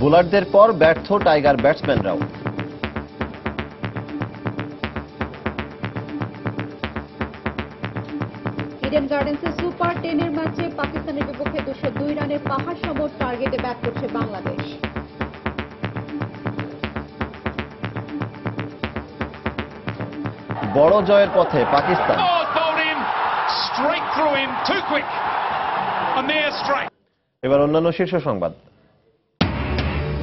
বোলারদের পর ব্যর্থ টাইগার ব্যাটসম্যানরাও। ইডেন গার্ডেন্সের সুপার টেনের ম্যাচে পাকিস্তানের বিপক্ষে দুশো দুই রানের পাহাড় সম টার্গেটে ব্যাট করছে বাংলাদেশ। বড় জয়ের পথে পাকিস্তান। Oh. এবার অন্যান্য শীর্ষ সংবাদ।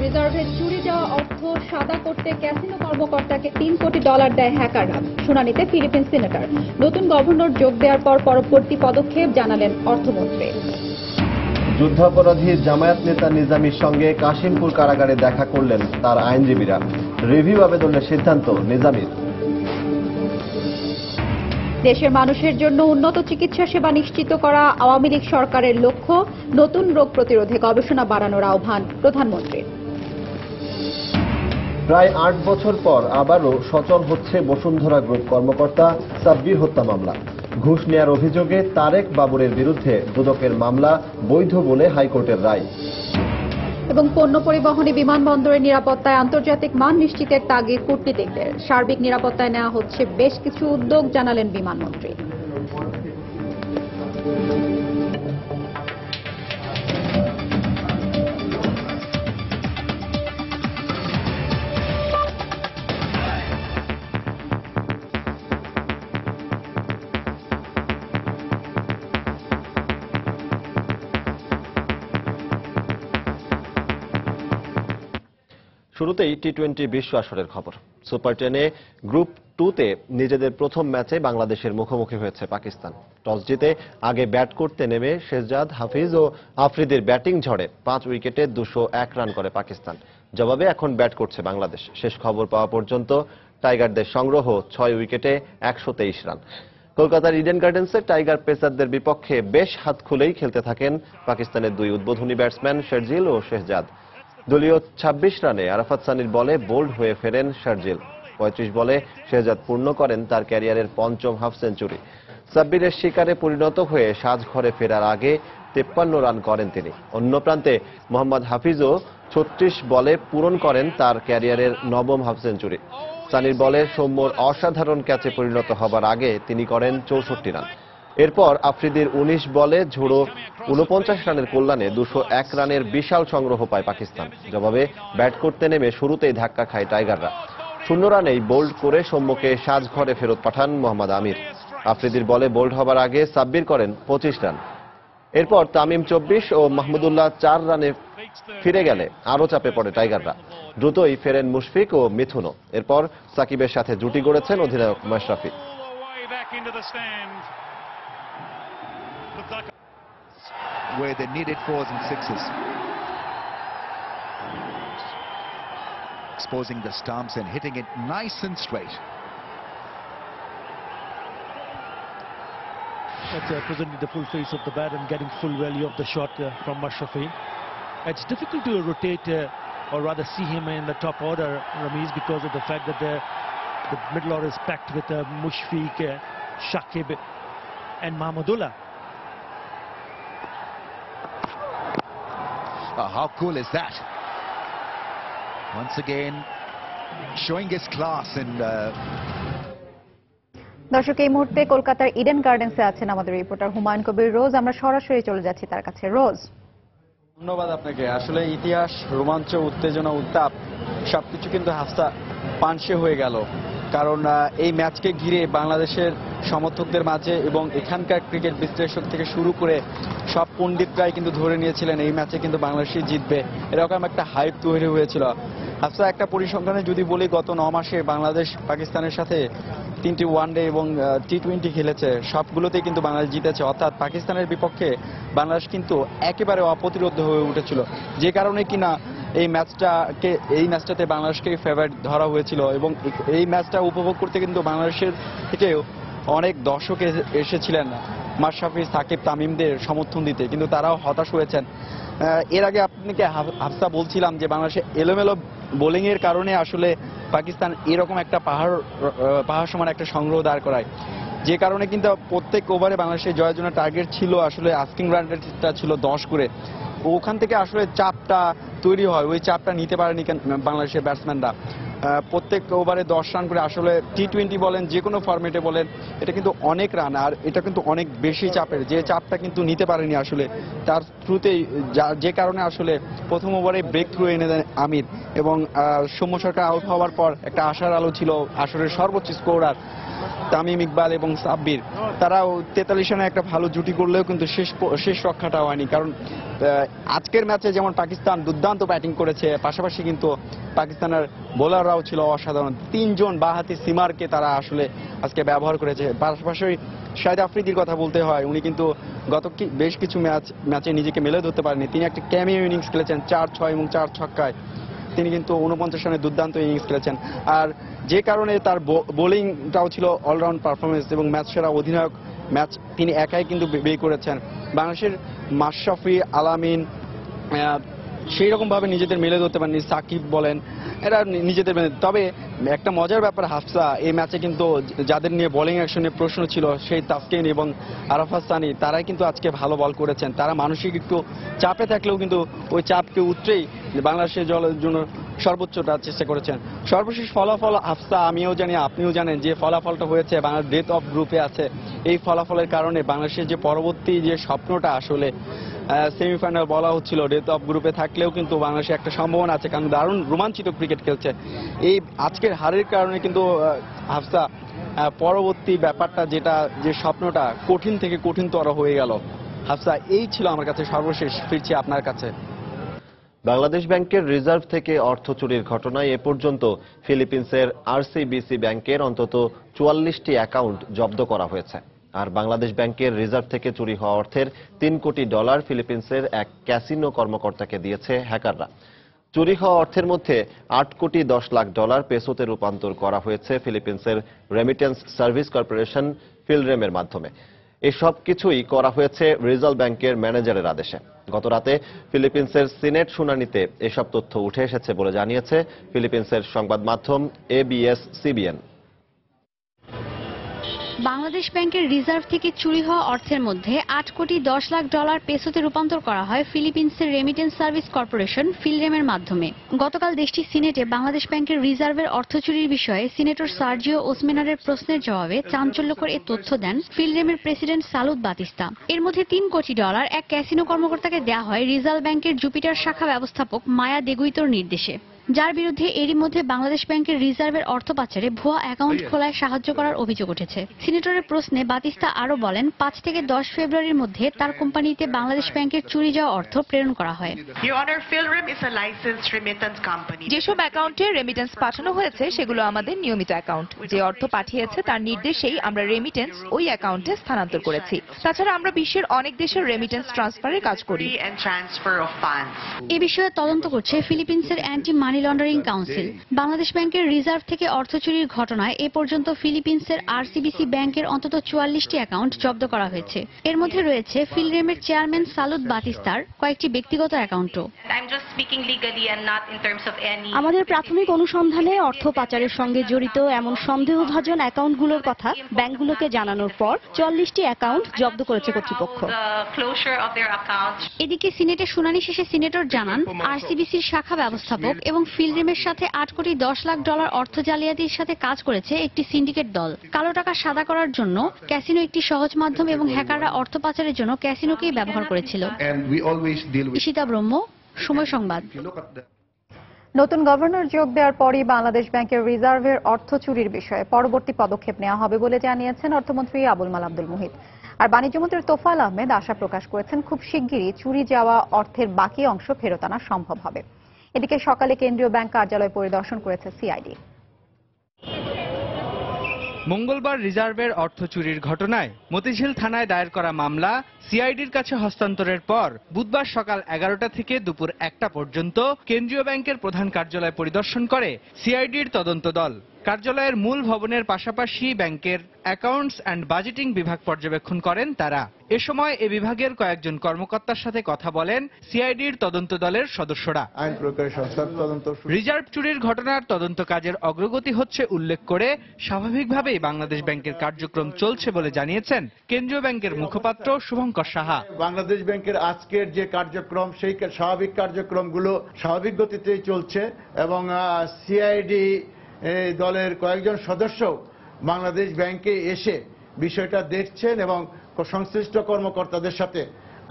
রিজার্ভে চুরি যাওয়া অর্থ সাদা করতে ক্যাসিনো কর্মকর্তাকে তিন কোটি ডলার দেয় হ্যাকাররা। শুনানিতে ফিলিপিন সিনেটর। নতুন গভর্নর যোগ দেওয়ার পর পরবর্তী পদক্ষেপ জানালেন অর্থমন্ত্রী। যুদ্ধাপরাধী জামায়াত নেতা নিজামীর সঙ্গে কাশিমপুর কারাগারে দেখা করলেন তার আইনজীবীরা। রিভিউ আবেদনের সিদ্ধান্ত নিজামীর। দেশের মানুষের জন্য উন্নত চিকিৎসা সেবা নিশ্চিত করা আওয়ামী লীগ সরকারের লক্ষ্য। নতুন রোগ প্রতিরোধে গবেষণা বাড়ানোর আহ্বান প্রধানমন্ত্রীর। প্রায় আট বছর পর আবারও সচল হচ্ছে বসুন্ধরা গ্রুপ কর্মকর্তা সাব্বির হত্যা মামলা। ঘুষ নেয়ার অভিযোগে তারেক বাবুরের বিরুদ্ধে দুদকের মামলা বৈধ বলে হাইকোর্টের রায়। এবং পণ্য পরিবহনে বিমানবন্দরের নিরাপত্তায় আন্তর্জাতিক মান নিশ্চিতের তাগিদ কূটনীতিকদের। সার্বিক নিরাপত্তায় নেওয়া হচ্ছে বেশ কিছু উদ্যোগ, জানালেন বিমানমন্ত্রী। শুরুতেই টি টোয়েন্টি বিশ্ব আসরের খবর। সুপার টেনে গ্রুপ টুতে নিজেদের প্রথম ম্যাচে বাংলাদেশের মুখোমুখি হয়েছে পাকিস্তান। টস জিতে আগে ব্যাট করতে নেমে শেহজাদ হাফিজ ও আফ্রিদির ব্যাটিং ঝড়ে পাঁচ উইকেটে দুশো এক রান করে পাকিস্তান। জবাবে এখন ব্যাট করছে বাংলাদেশ। শেষ খবর পাওয়া পর্যন্ত টাইগারদের সংগ্রহ ছয় উইকেটে একশো তেইশ রান। কলকাতার ইডেন গার্ডেন্সে টাইগার পেসারদের বিপক্ষে বেশ হাত খুলেই খেলতে থাকেন পাকিস্তানের দুই উদ্বোধনী ব্যাটসম্যান শেরজিল ও শেহজাদ। দলীয় ২৬ রানে আরাফাত সানির বলে বোল্ড হয়ে ফেরেন শারজিল। পঁয়ত্রিশ বলে শেহজাদ পূর্ণ করেন তার ক্যারিয়ারের পঞ্চম হাফ সেঞ্চুরি। সাব্বিরের শিকারে পরিণত হয়ে সাজঘরে ফেরার আগে তেপ্পান্ন রান করেন তিনি। অন্য প্রান্তে মোহাম্মদ হাফিজও ছত্রিশ বলে পূরণ করেন তার ক্যারিয়ারের নবম হাফ সেঞ্চুরি। সানির বলে সৌম্যর অসাধারণ ক্যাচে পরিণত হবার আগে তিনি করেন চৌষট্টি রান। এরপর আফ্রিদির ১৯ বলে ঝোড়ো উনপঞ্চাশ রানের কল্যাণে দুশো এক রানের বিশাল সংগ্রহ পায় পাকিস্তান। জবাবে ব্যাট করতে নেমে শুরুতেই ধাক্কা খায় টাইগাররা। শূন্য রানেই বোল্ড করে সৌম্যকে সাজঘরে ফেরত পাঠান মোহাম্মদ আমির। আফ্রিদির বলে বোল্ড হবার আগে সাব্বির করেন পঁচিশ রান। এরপর তামিম চব্বিশ ও মাহমুদুল্লাহ চার রানে ফিরে গেলে আরও চাপে পড়ে টাইগাররা। দ্রুতই ফেরেন মুশফিক ও মিথুনও। এরপর সাকিবের সাথে জুটি গড়েছেন অধিনায়ক Mashrafe. Where they needed fours and sixes. Exposing the stumps and hitting it nice and straight. That's uh, presenting the full face of the bat and getting full value of the shot uh, from Mashrafi. It's difficult to rotate uh, or rather see him in the top order, Ramiz, because of the fact that the, the middle order is packed with uh, Mushfiq, uh, Shakib and Mahmudullah. Oh, how cool is that? Once again, showing his class and uh, দর্শক এই মুহূর্তে কলকাতার Eden গার্ডেন্সে আছেন আমাদের reporter Humayun Kabir. রোজ আমরা সরাসরি চলে যাচ্ছি তার কাছে। রোজ। ধন্যবাদ আপনাকে। আসলে ইতিহাস রোমাঞ্চ উত্তেজনা উত্তাপ সবকিছু কিন্তু হাফসা পানসে হয়ে গেল। কারণ এই ম্যাচকে ঘিরে বাংলাদেশের সমর্থকদের মাঝে এবং এখানকার ক্রিকেট বিশ্লেষক থেকে শুরু করে সব পণ্ডিতরাই কিন্তু ধরে নিয়েছিলেন এই ম্যাচে কিন্তু বাংলাদেশই জিতবে। এরকম একটা হাইপ তৈরি হয়েছিল। হাফসা একটা পরিসংখ্যানে যদি বলি, গত ন মাসে বাংলাদেশ পাকিস্তানের সাথে তিনটি ওয়ানডে এবং টি টোয়েন্টি খেলেছে। সবগুলোতেই কিন্তু বাংলাদেশ জিতেছে। অর্থাৎ পাকিস্তানের বিপক্ষে বাংলাদেশ কিন্তু একেবারে অপ্রতিরোধ হয়ে উঠেছিল। যে কারণে কিনা এই ম্যাচটাকে এই ম্যাচটাতে বাংলাদেশকে ফেভারিট ধরা হয়েছিল এবং এই- ম্যাচটা উপভোগ করতে কিন্তু বাংলাদেশের থেকে অনেক দর্শক এসেছিলেন মাশরাফি, সাকিব, তামিমদের সমর্থন দিতে। কিন্তু তারাও হতাশ হয়েছেন। এর আগে আপনাকে হাফ- হাফসা বলছিলাম যে বাংলাদেশে এলোমেলো বোলিং এর কারণে আসলে পাকিস্তান এরকম একটা পাহাড় পাহাড় সমান একটা সংগ্রহ দাঁড় করায়। যে কারণে কিন্তু প্রত্যেক ওভারে বাংলাদেশের জয়ের জন্য টার্গেট ছিল আসলে আস্কিং রানটা ছিল দশ করে। ওখান থেকে আসলে চাপটা তৈরি হয়। ওই চাপটা নিতে পারেনি বাংলাদেশের ব্যাটসম্যানরা প্রত্যেক ওভারে দশ রান করে আসলে টি টোয়েন্টি বলেন, যে কোনো ফরম্যাটে বলেন, এটা কিন্তু অনেক রান আর এটা কিন্তু অনেক বেশি চাপের। যে চাপটা কিন্তু নিতে পারেনি আসলে, তার থ্রুতেই যা- কারণে আসলে প্রথম ওভারে ব্রেক থ্রু এনে দেন আমির এবং সৌম্য সরকার আউট হওয়ার পর একটা আশার আলো ছিল আসরের সর্বোচ্চ স্কোরার তামিম ইকবাল এবং সাব্বির, তারাও তেতাল্লিশ রানে একটা ভালো জুটি করলেও কিন্তু শেষ শেষ রক্ষাটা হয়নি। কারণ আজকের ম্যাচে যেমন পাকিস্তান দুর্দান্ত ব্যাটিং করেছে, পাশাপাশি কিন্তু পাকিস্তানের বোলাররাও ছিল অসাধারণ। তিনজন বাহাতি সিমারকে তারা আসলে আজকে ব্যবহার করেছে। পাশাপাশি শাহিদ আফ্রিদির কথা বলতে হয়, উনি কিন্তু গত বেশ কিছু ম্যাচ, ম্যাচে নিজেকে মেলে ধরতে পারেনি। তিনি একটা ক্যামিও ইনিংস খেলেছেন চার ছয় এবং চার ছক্কায়। তিনি কিন্তু উনপঞ্চাশ রানে দুর্দান্ত ইনিংস খেলেছেন। আর যে কারণে তার বোলিংটাও ছিল অলরাউন্ড পারফরমেন্স এবং ম্যাচ সেরা অধিনায়ক ম্যাচ তিনি একাই কিন্তু বের করেছেন। বাংলাদেশের মাশরাফি আলামিন সেই রকম ভাবে নিজেদের মেলে ধরতে পারেনি সাকিব বলেন, এরা নিজেদের মেলে- তবে একটা মজার ব্যাপার, হাফসা, এই ম্যাচে কিন্তু যাদের নিয়ে বোলিং অ্যাকশনে প্রশ্ন ছিল, সেই তাফকেন এবং আরাফাত সানি, তারাই কিন্তু আজকে ভালো বল করেছেন। তারা মানসিক একটু চাপে থাকলেও কিন্তু ওই চাপকে উতরেই বাংলাদেশের জন্য সর্বোচ্চটা চেষ্টা করেছেন। সর্বশেষ ফলাফল হাফসা আমিও জানি, আপনিও জানেন যে ফলাফলটা হয়েছে বাংলাদেশ ডেথ অফ গ্রুপে আছে। এই ফলাফলের কারণে বাংলাদেশের যে পরবর্তী যে স্বপ্নটা আসলে সেমিফাইনাল বলা হচ্ছিল ডেথ অফ গ্রুপে থাকলেও কিন্তু বাংলাদেশে একটা সম্ভাবনা আছে, কারণ দারুণ রোমাঞ্চিত ক্রিকেট খেলছে। এই আজকের হারের কারণে কিন্তু হাফসা পরবর্তী ব্যাপারটা যেটা, যে স্বপ্নটা কঠিন থেকে কঠিনতর হয়ে গেল। হাফসা এই ছিল আমার কাছে সর্বশেষ, ফিরছি আপনার কাছে। বাংলাদেশ ব্যাংকের রিজার্ভ থেকে অর্থ চুরির ঘটনায় এ পর্যন্ত ফিলিপিন্সের আরসিবিসি ব্যাংকের অন্তত চুয়াল্লিশটি অ্যাকাউন্ট জব্দ করা হয়েছে। আর বাংলাদেশ ব্যাংকের রিজার্ভ থেকে চুরি হওয়া অর্থের তিন কোটি ডলার ফিলিপিন্সের এক ক্যাসিনো কর্মকর্তাকে দিয়েছে হ্যাকাররা। চুরি হওয়া অর্থের মধ্যে আট কোটি দশ লাখ ডলার পেসোতে রূপান্তর করা হয়েছে ফিলিপিন্সের রেমিটেন্স সার্ভিস কর্পোরেশন ফিলরেমের মাধ্যমে। এসব কিছুই করা হয়েছে রিজার্ভ ব্যাংকের ম্যানেজারের আদেশে। গতরাতে ফিলিপিন্সের সিনেট শুনানিতে এসব তথ্য উঠে এসেছে বলে জানিয়েছে ফিলিপিন্সের সংবাদ মাধ্যম এবিএস সিবিএন বাংলাদেশ ব্যাংকের রিজার্ভ থেকে চুরি হওয়া অর্থের মধ্যে আট কোটি দশ লাখ ডলার পেসোতে রূপান্তর করা হয় ফিলিপিন্সের রেমিটেন্স সার্ভিস কর্পোরেশন ফিলরেমের মাধ্যমে। গতকাল দেশটির সিনেটে বাংলাদেশ ব্যাংকের রিজার্ভের অর্থ চুরির বিষয়ে সিনেটর সার্জিও ওসমেনারের প্রশ্নের জবাবে চাঞ্চল্যকর এ তথ্য দেন ফিলরেমের প্রেসিডেন্ট সালুদ বাতিস্তা। এর মধ্যে তিন কোটি ডলার এক ক্যাসিনো কর্মকর্তাকে দেওয়া হয় রিজার্ভ ব্যাংকের জুপিটার শাখা ব্যবস্থাপক মায়া দেগুইতোর নির্দেশে। যার বিরুদ্ধে এরই মধ্যে বাংলাদেশ ব্যাংকের রিজার্ভের অর্থ পাচারে ভুয়া অ্যাকাউন্ট খোলায় সাহায্য করার অভিযোগ উঠেছে। সিনেটরের প্রশ্নে বাতিস্তা আরও বলেন পাঁচ থেকে দশ ফেব্রুয়ারির মধ্যে তার কোম্পানিতে বাংলাদেশ ব্যাংকের চুরি যাওয়া অর্থ প্রেরণ করা হয়. যেসব অ্যাকাউন্টে রেমিটেন্স পাঠানো হয়েছে সেগুলো আমাদের নিয়মিত অ্যাকাউন্ট। যে অর্থ পাঠিয়েছে তার নির্দেশেই আমরা রেমিটেন্স ওই অ্যাকাউন্টে স্থানান্তর করেছি। তাছাড়া আমরা বিশ্বের অনেক দেশের রেমিটেন্স ট্রান্সফারের কাজ করি. এ বিষয়ে তদন্ত করছে ফিলিপিন্সের anti money laundering council Bangladesh ব্যাংকের রিজার্ভ থেকে অর্থ চুরির ঘটনায় এ পর্যন্ত ফিলিপিন্সের আরসিবিসি ব্যাংকের অন্তত চুয়াল্লিশটি অ্যাকাউন্ট জব্দ করা হয়েছে এর মধ্যে রয়েছে ফিলরেমের চেয়ারম্যান সালুদ বাতিস্তার কয়েকটি ব্যক্তিগত অ্যাকাউন্টও I'm just speaking legally and not in terms of any. আমাদের প্রাথমিক অনুসন্ধানে অর্থ পাচারের সঙ্গে জড়িত এমন সন্দেহভাজন অ্যাকাউন্টগুলোর কথা ব্যাংকগুলোকে জানানোর পর চল্লিশটি অ্যাকাউন্ট জব্দ করেছে কর্তৃপক্ষ The closure of their accounts. এদিকে সিনেটে শুনানি শেষে সিনেটর জানান আরসিবিসির শাখা ব্যবস্থাপক এবং ফিলরেমের সাথে আট কোটি দশ লাখ ডলার অর্থ জালিয়াতির সাথে কাজ করেছে একটি সিন্ডিকেট দল। কালো টাকা সাদা করার জন্য ক্যাসিনো একটি সহজ মাধ্যম এবং হ্যাকাররা অর্থ পাচারের জন্য ক্যাসিনোকেই ব্যবহার করেছিল। ঈশিতা ব্রহ্ম সময় সংবাদ। নতুন গভর্নর যোগ দেওয়ার পরই বাংলাদেশ ব্যাংকের রিজার্ভের অর্থ চুরির বিষয়ে পরবর্তী পদক্ষেপ নেওয়া হবে বলে জানিয়েছেন অর্থমন্ত্রী আবুল মাল আব্দুল মুহিত। আর বাণিজ্যমন্ত্রী তোফাল আহমেদ আশা প্রকাশ করেছেন খুব শিগগিরই চুরি যাওয়া অর্থের বাকি অংশ ফেরত আনা সম্ভব হবে। এদিকে সকালে কেন্দ্রীয় ব্যাংক কার্যালয় পরিদর্শন করেছে সিআইডি। মঙ্গলবার রিজার্ভের অর্থ চুরির ঘটনায় মতিঝিল থানায় দায়ের করা মামলা সিআইডির কাছে হস্তান্তরের পর বুধবার সকাল এগারোটা থেকে দুপুর একটা পর্যন্ত কেন্দ্রীয় ব্যাংকের প্রধান কার্যালয় পরিদর্শন করে সিআইডির তদন্ত দল। কার্যালয়ের মূল ভবনের পাশাপাশি ব্যাংকের অ্যাকাউন্টস অ্যান্ড বাজেটিং বিভাগ পর্যবেক্ষণ করেন তারা। এ সময় এ বিভাগের কয়েকজন কর্মকর্তার সাথে কথা বলেন সিআইডির তদন্ত দলের সদস্যরা। রিজার্ভ চুরির ঘটনার তদন্ত কাজের অগ্রগতি হচ্ছে উল্লেখ করে স্বাভাবিকভাবেই বাংলাদেশ ব্যাংকের কার্যক্রম চলছে বলে জানিয়েছেন কেন্দ্রীয় ব্যাংকের মুখপাত্র শুভঙ্কর সাহা। বাংলাদেশ ব্যাংকের আজকের যে কার্যক্রম সেই স্বাভাবিক কার্যক্রমগুলো স্বাভাবিক গতিতেই চলছে এবং সিআইডি দলের কয়েকজন সদস্য বাংলাদেশ ব্যাংকে এসে বিষয়টা দেখছেন এবং সংশ্লিষ্ট কর্মকর্তাদের সাথে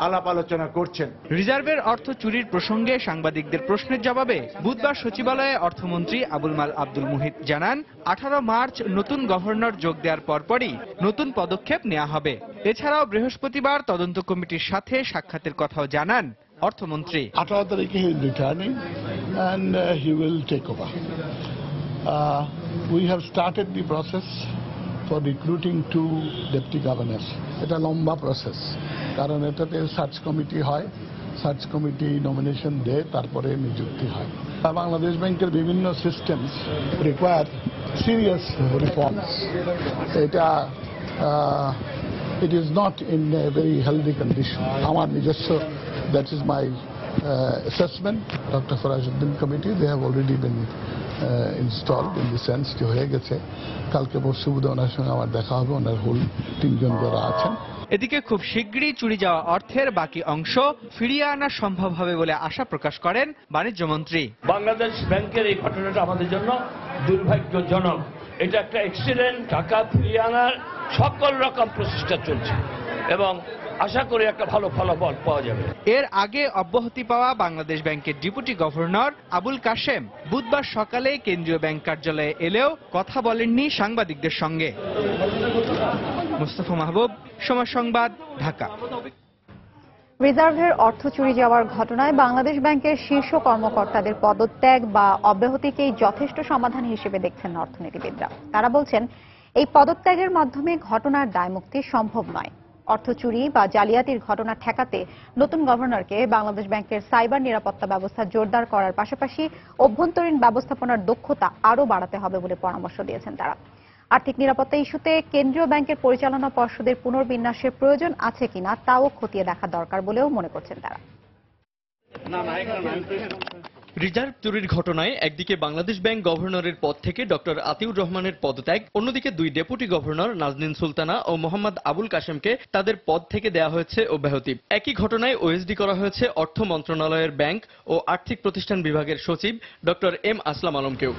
আলাপ আলোচনা করছেন। রিজার্ভের অর্থ চুরির প্রসঙ্গে সাংবাদিকদের প্রশ্নের জবাবে বুধবার সচিবালয়ে অর্থমন্ত্রী আবুল মাল আব্দুল মুহিত জানান আঠারো মার্চ নতুন গভর্নর যোগ দেওয়ার পরপরই নতুন পদক্ষেপ নেওয়া হবে। এছাড়াও বৃহস্পতিবার তদন্ত কমিটির সাথে সাক্ষাতের কথাও জানান অর্থমন্ত্রী। আঠারো তারিখে returning and he will take over We have started the process for recruiting two deputy governors এটা লম্বা প্রসেস কারণ এটাতে সার্চ কমিটি হয় সার্চ কমিটি নমিনেশন দেয় তারপরে নিযুক্তি হয় আর বাংলাদেশ ব্যাংকের বিভিন্ন সিস্টেমস রিকোয়ার সিরিয়াস রিফর্মস এটা it is not in a very healthy condition আমার নিজস্ব that is my assessment. Dr. Farajuddin committee, they have already been installed in the sense যে হয়ে গেছে। কালকে পরশু ওনার সঙ্গে আমার দেখা হবে ওনার হোল তিনজন যারা আছেন। এদিকে খুব শিগগিরই চুরি যাওয়া অর্থের বাকি অংশ ফিরিয়ে আনা সম্ভব হবে বলে আশা প্রকাশ করেন বাণিজ্য মন্ত্রী বাংলাদেশ ব্যাংকের এই ঘটনাটা আমাদের জন্য দুর্ভাগ্যজনক। এটা একটা অ্যাক্সিডেন্ট টাকা ফিরিয়ে আনার সকল রকম প্রচেষ্টা চলছে। এবং আশা করি একটা ভালো ফলাফল পাওয়া যাবে। এর আগে অব্যাহতি পাওয়া বাংলাদেশ ব্যাংকের ডেপুটি গভর্নর আবুল কাশেম বুধবার সকালে কেন্দ্রীয় ব্যাংক কার্যালয়ে এলেও কথা বলেননি সাংবাদিকদের সঙ্গে। মুস্তফা মাহবুব সময় সংবাদ ঢাকা। রিজার্ভের অর্থ চুরি যাওয়ার ঘটনায় বাংলাদেশ ব্যাংকের শীর্ষ কর্মকর্তাদের পদত্যাগ বা অব্যাহতিকেই যথেষ্ট সমাধান হিসেবে দেখছেন অর্থনীতিবিদরা। তারা বলছেন এই পদত্যাগের মাধ্যমে ঘটনার দায়মুক্তি সম্ভব নয়। অর্থ চুরি বা জালিয়াতির ঘটনা ঠেকাতে নতুন গভর্নরকে বাংলাদেশ ব্যাংকের সাইবার নিরাপত্তা ব্যবস্থা জোরদার করার পাশাপাশি অভ্যন্তরীণ ব্যবস্থাপনার দক্ষতা আরও বাড়াতে হবে বলে পরামর্শ দিয়েছেন তারা। আর্থিক নিরাপত্তা ইস্যুতে কেন্দ্রীয় ব্যাংকের পরিচালনা পর্ষদের পুনর্বিন্যাসের প্রয়োজন আছে কিনা তাও খতিয়ে দেখা দরকার বলেও মনে করছেন তারা। রিজার্ভ চুরির ঘটনায় একদিকে বাংলাদেশ ব্যাংক গভর্নরের পদ থেকে ডক্টর আতিউর রহমানের পদত্যাগ, অন্যদিকে দুই ডেপুটি গভর্নর নাজনীন সুলতানা ও মোহাম্মদ আবুল কাশেমকে তাদের পদ থেকে দেয়া হয়েছে অব্যাহতি। একই ঘটনায় ওএসডি করা হয়েছে অর্থ মন্ত্রণালয়ের ব্যাংক ও আর্থিক প্রতিষ্ঠান বিভাগের সচিব ডক্টর এম আসলাম আলমকেও।